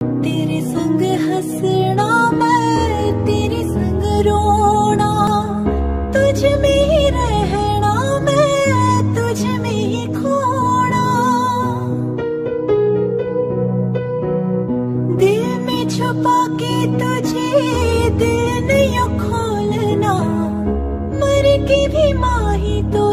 तेरे संग हंसना, मैं तेरे संग रोना। तुझ में ही रहना, मैं तुझ में ही खोना। दिल में छुपा के तुझे दिल नहीं खोलना, मर के भी माही तो